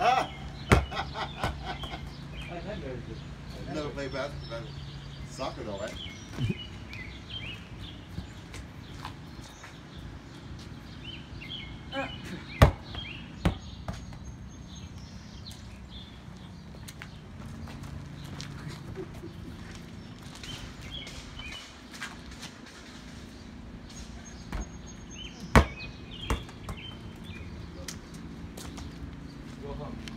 I never played basketball. Soccer though, right? Home.